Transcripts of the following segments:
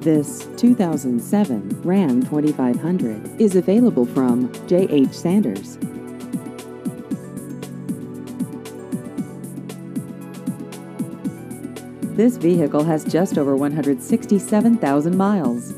This 2007 Ram 2500 is available from J.H. Sanders. This vehicle has just over 167,000 miles.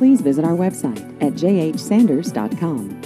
Please visit our website at jhsanders.com.